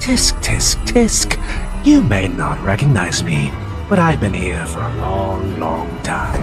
Tisk, tisk, tisk. You may not recognize me, but I've been here for a long, long time.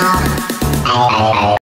now.